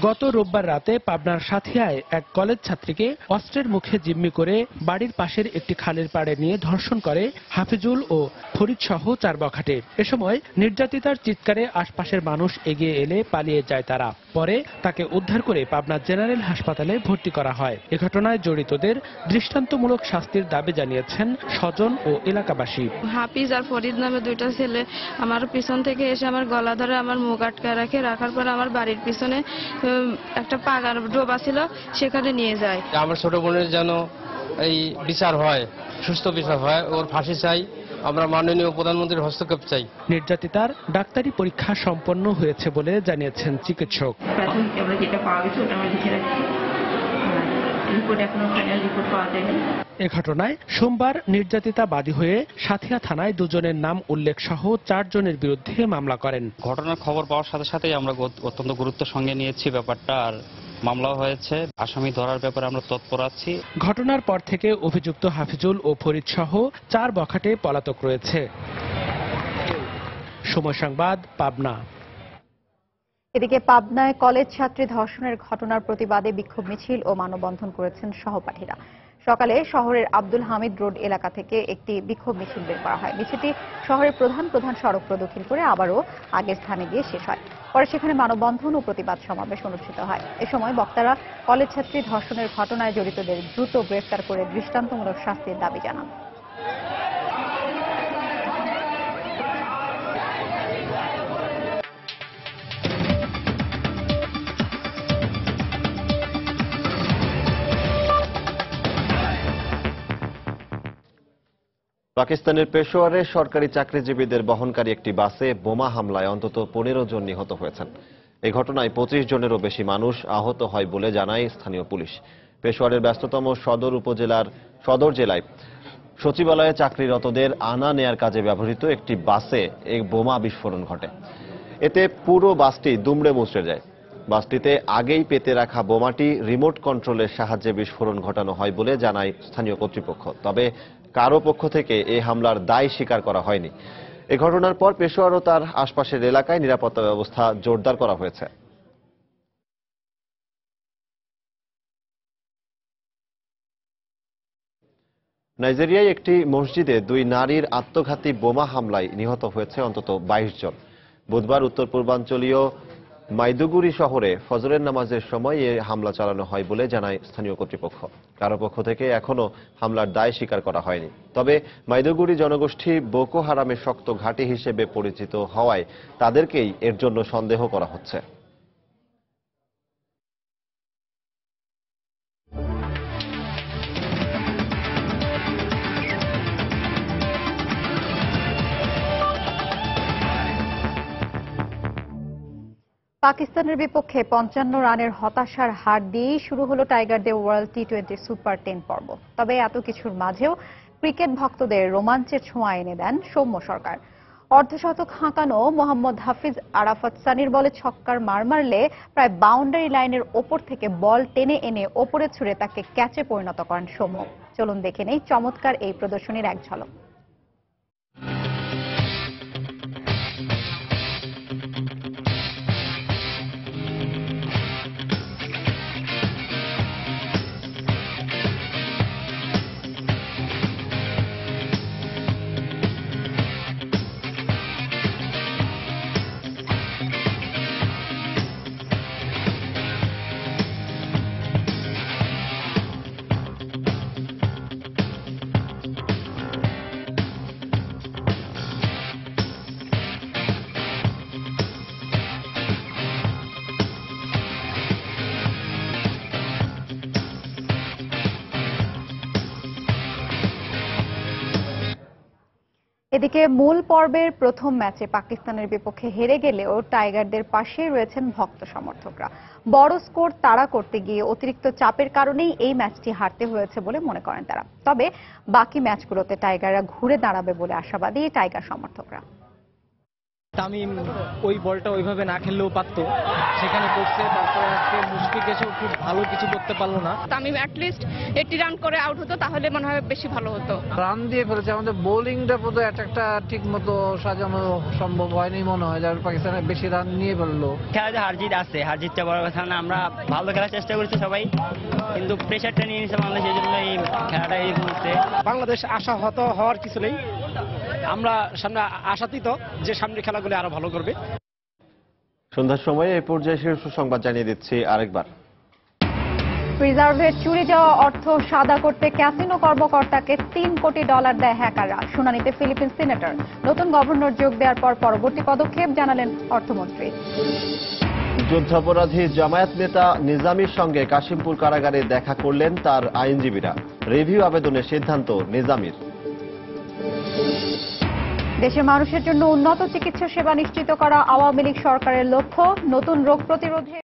গত রোববার রাতে পাবনার সাথিয়ায় এক কলেজ ছাত্রীকে অস্ত্রের মুখে জিম্মি করে বাড়ির পাশের একটি খালের পাড়ে নিয়ে ধর্ষণ করে হাফিজুল ও ফরিদ সহ চার বখাটে। এ সময় নির্যাতিতার চিৎকারে আশপাশের মানুষ এগিয়ে এলে পালিয়ে যায় তারা। পরে তাকে উদ্ধার করে পাবনা জেনারেল হাসপাতালে ভর্তি করা হয়। এ ঘটনায় জড়িতদের দৃষ্টান্তমূলক শাস্তির দাবি জানিয়েছেন স্বজন ও এলাকাবাসী। হাফিজ আর ফরিদ নামে দুইটা ছেলে। আমার পিছন থেকে এসে আমার গলা ধরে আমার মুখ আটকে রাখে। রাখার পর আমার বাড়ির পিছনে একটা পাগার ডোবা ছিল সেখানে নিয়ে যায়। আমার ছোট বোনের যেন এই বিচার হয় সুস্থ বিচার হয় ওর ফাঁসি চাই আমরা মাননীয় প্রধানমন্ত্রীর হস্তক্ষেপ চাই। নির্যাতিতার ডাক্তারি পরীক্ষা সম্পন্ন হয়েছে বলে জানিয়েছেন চিকিৎসক। প্রাথমিক যেটা পাওয়া গেছে ওটা আমরা লিখে রাখছি। রিপোর্ট এখনও ফাইনাল রিপোর্ট পাওয়া যায়নি। এ ঘটনায় সোমবার নির্যাতিতা বাদী হয়ে সাথিয়া থানায় দুজনের নাম উল্লেখ সহ চারজনের বিরুদ্ধে মামলা করেন। ঘটনার খবর পাওয়ার সাথে সাথেই আমরা অত্যন্ত গুরুত্বের সঙ্গে নিয়েছি ব্যাপারটা আর মামলাও হয়েছে। আসামি ধরার ব্যাপারে আমরা তৎপর আছি। ঘটনার পর থেকে অভিযুক্ত হাফিজুল ও ফরিদ সহ চার বখাটে পলাতক রয়েছে। সময় সংবাদ পাবনা। এদিকে পাবনায় কলেজ ছাত্রী ধর্ষণের ঘটনার প্রতিবাদে বিক্ষোভ মিছিল ও মানববন্ধন করেছেন সহপাঠীরা। সকালে শহরের আব্দুল হামিদ রোড এলাকা থেকে একটি বিক্ষোভ মিছিল বের করা হয়। মিছিলটি শহরের প্রধান প্রধান সড়ক প্রদক্ষিণ করে আবারও আগের স্থানে গিয়ে শেষ হয়। পরে সেখানে মানববন্ধন ও প্রতিবাদ সমাবেশ অনুষ্ঠিত হয়। এ সময় বক্তারা কলেজ ছাত্রী ধর্ষণের ঘটনায় জড়িতদের দ্রুত গ্রেফতার করে দৃষ্টান্তমূলক শাস্তির দাবি জানান। পাকিস্তানের পেশোয়ারে সরকারি চাকরিজীবীদের বহনকারী একটি বাসে বোমা হামলায় অন্তত পনেরো জন নিহত হয়েছেন। এই ঘটনায় পঁচিশ জনেরও বেশি মানুষ আহত হয় বলে জানায় স্থানীয় পুলিশ। পেশোয়ারের ব্যস্ততম সদর উপজেলার সদর জেলায় সচিবালয়ে চাকরিরতদের আনা নেয়ার কাজে ব্যবহৃত একটি বাসে এই বোমা বিস্ফোরণ ঘটে। এতে পুরো বাসটি দুমড়ে মুচড়ে যায়। বাসটিতে আগেই পেতে রাখা বোমাটি রিমোট কন্ট্রোলের সাহায্যে বিস্ফোরণ ঘটানো হয় বলে জানায় স্থানীয় কর্তৃপক্ষ। তবে কারও পক্ষ থেকে এই হামলার দায় স্বীকার করা হয়নি। এ ঘটনার পর পেশোয়ার ও তার আশপাশের এলাকায় নিরাপত্তা ব্যবস্থা জোরদার করা হয়েছে। নাইজেরিয়ায় একটি মসজিদে দুই নারীর আত্মঘাতী বোমা হামলায় নিহত হয়েছে অন্তত বাইশ জন। বুধবার উত্তর পূর্বাঞ্চলীয় মাইদুগুরি শহরে ফজরের নামাজের সময় এ হামলা চালানো হয় বলে জানায় স্থানীয় কর্তৃপক্ষ। কারও পক্ষ থেকে এখনও হামলার দায় স্বীকার করা হয়নি। তবে মাইদুগুড়ি জনগোষ্ঠী বোকো হারামের শক্ত ঘাঁটি হিসেবে পরিচিত হওয়ায় তাদেরকেই এর জন্য সন্দেহ করা হচ্ছে। পাকিস্তানের বিপক্ষে পঞ্চান্ন রানের হতাশার হার দিয়েই শুরু হলো টাইগারদের world T twenty super ten পর্ব। তবে এত কিছুর মাঝেও ক্রিকেট ভক্তদের রোমাঞ্চের ছোঁয়া এনে দেন সৌম্য সরকার। অর্ধশতক হাঁকানো মোহাম্মদ হাফিজ আরাফাত সানির বলে ছক্কার মার মারলে প্রায় বাউন্ডারি লাইনের ওপর থেকে বল টেনে এনে ওপরে ছুড়ে তাকে ক্যাচে পরিণত করেন সৌম্য। চলুন দেখে নেই চমৎকার এই প্রদর্শনীর এক ঝলক। এদিকে মূল পর্বের প্রথম ম্যাচে পাকিস্তানের বিপক্ষে হেরে গেলেও টাইগারদের পাশেই রয়েছেন ভক্ত সমর্থকরা। বড় স্কোর তাড়া করতে গিয়ে অতিরিক্ত চাপের কারণেই এই ম্যাচটি হারতে হয়েছে বলে মনে করেন তারা। তবে বাকি ম্যাচগুলোতে টাইগাররা ঘুরে দাঁড়াবে বলে আশাবাদী টাইগার সমর্থকরা। তামিম ওই বলটা ওইভাবে না খেললেও পারতো। সেখানে করছে তারপরে আজকে মুশফিক এসেও খুব ভালো কিছু করতে পারল না। Tamim at least eighty run করে আউট হতো তাহলে মনে হয় বেশি ভালো হতো। রান দিয়ে ফেলেছে আমাদের বোলিংটা বোধ অ্যাটাকটা ঠিক মতো সাজানো সম্ভব হয়নি মনে হয় যার পাকিস্তানে বেশি রান নিয়ে ফেলল। খেলাতে হারজিত আছে হারজিতটা বড় কথা না আমরা ভালো খেলার চেষ্টা করছি সবাই কিন্তু প্রেশারটা নিয়ে নিছে বাংলাদেশ এই জন্য এই খেলাটা এই হচ্ছে বাংলাদেশ আশা হত হওয়ার কিছু নেই। আমরা সামনে আশাতীত যে সামনে খেলাগুলো আরও ভালো করবে। সন্ধ্যার সময়ে এই পর্যায়ে শীর্ষ সংবাদ জানিয়ে দিচ্ছি আরেকবার। রিজার্ভের চুরি যাওয়া অর্থ সাদা করতে ক্যাসিনো কর্মকর্তাকে তিন কোটি ডলার দেয় হ্যাকাররা। শুনানিতে ফিলিপিন সিনেটর। নতুন গভর্নর যোগ দেওয়ার পর পরবর্তী পদক্ষেপ জানালেন অর্থমন্ত্রী। যুদ্ধাপরাধী জামায়াত নেতা নিজামীর সঙ্গে কাশিমপুর কারাগারে দেখা করলেন তার আইনজীবীরা। রিভিউ আবেদনের সিদ্ধান্ত নিজামীর। দেশের মানুষের জন্য উন্নত চিকিৎসা সেবা নিশ্চিত করা আওয়ামী লীগ সরকারের লক্ষ্য। নতুন রোগ প্রতিরোধে